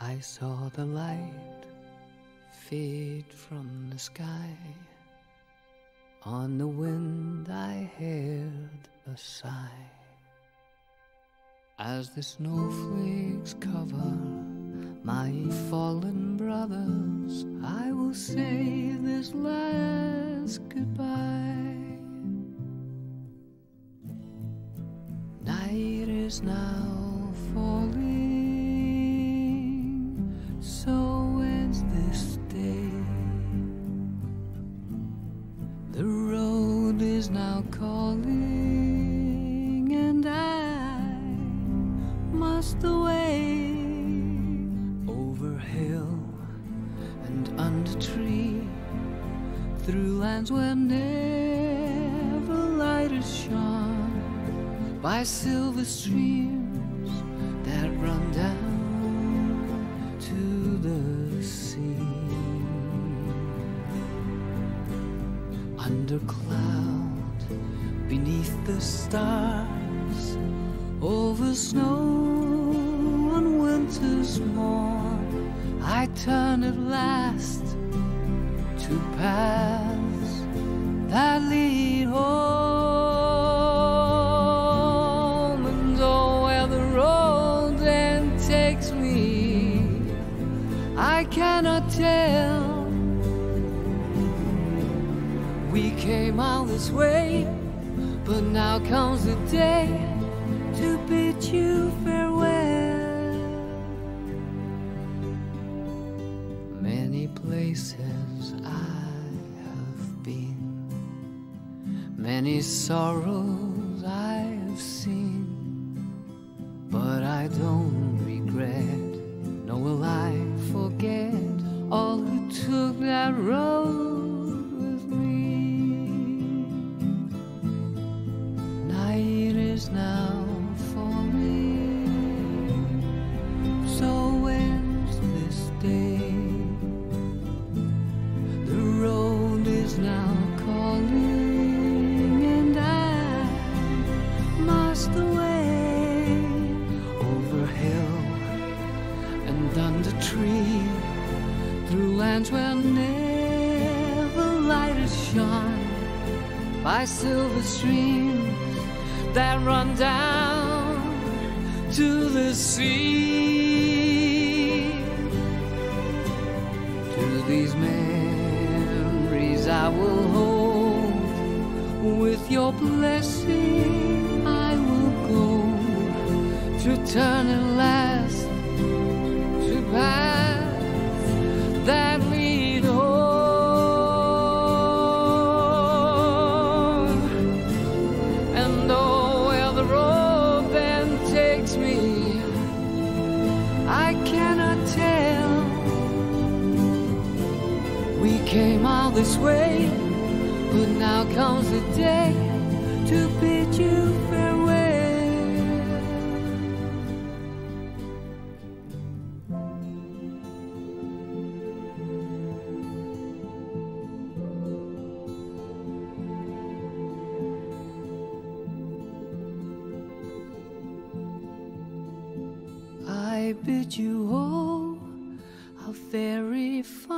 I saw the light fade from the sky. On the wind I heard a sigh. As the snowflakes cover my fallen brothers, I will say this last goodbye. Night is now lands where never light is shone, by silver streams that run down to the sea under cloud, beneath the stars, over snow on winter's morn. I turn at last to paths that lead home, and oh, where the road then takes me, I cannot tell. We came all this way, but now comes the day to bid you farewell. Many places many sorrows I have seen, but I don't regret, nor will I forget shone, by silver streams that run down to the sea. To these memories I will hold. With your blessing, I will go to turn We came all this way, but now comes the day to bid you farewell. I bid you all a very fond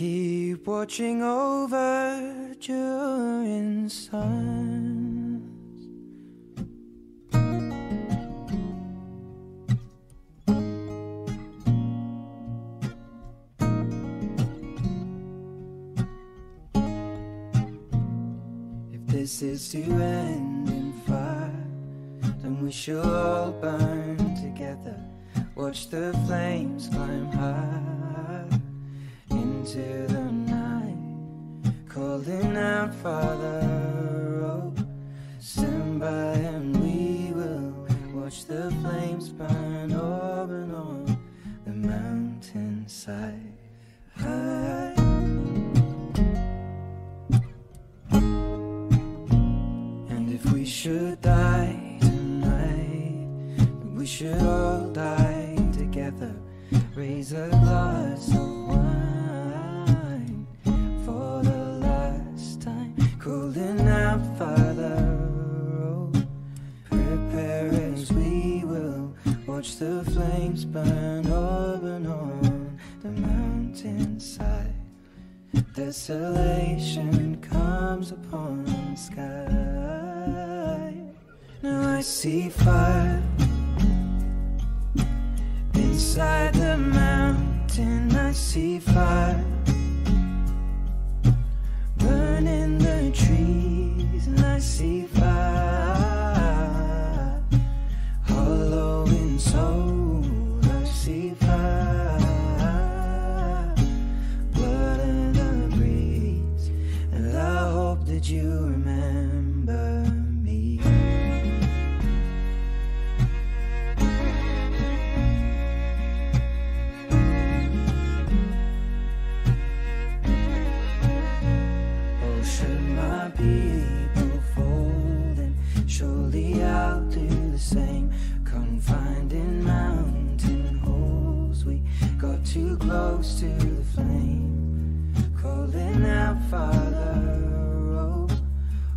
keep watching over Durin's sons. If this is to end in fire, then we shall all burn together. Watch the flames climb high into the night, calling out, Father, oh, stand by and we will watch the flames burn up and on the mountainside. High. And if we should die tonight, we should all die together. Raise a glass. pulling out farther road. Oh, Prepare as we will watch the flames burn up and on the mountainside. Desolation comes upon the sky. Now I see fire inside the mountain. I see fire. Father, oh,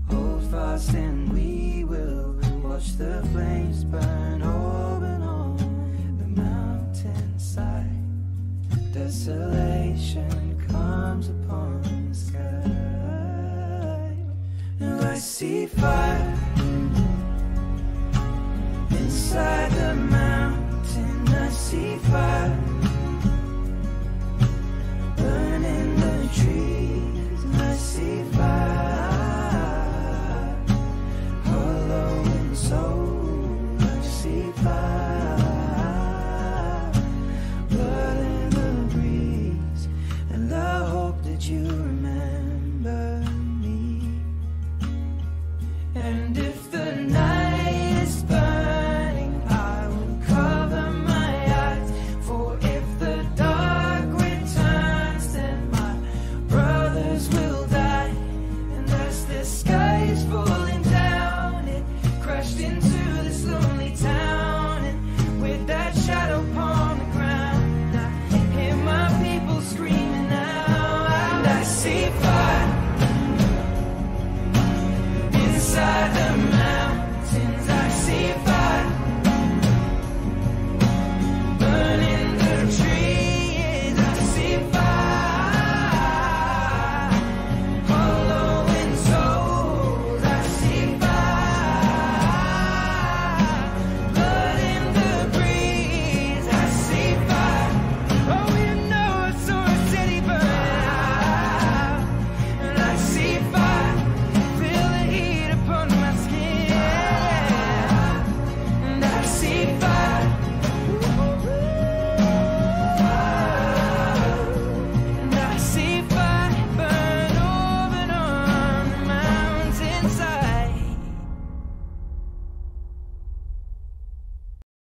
hold fast and we will watch the flames burn open on the mountainside. Desolation comes upon the sky. I see fire inside the mountain. I see fire.